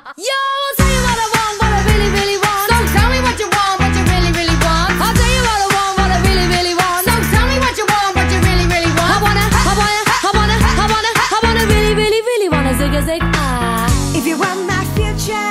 Yo, I'll tell you what I want, what I really, really want. So tell me what you want, what you really, really want. I'll tell you what I want, what I really, really want. So tell me what you want, what you really, really want. I wanna, I wanna, I wanna, I wanna, I wanna really, really, really wanna zig a zig ah. If you want my future.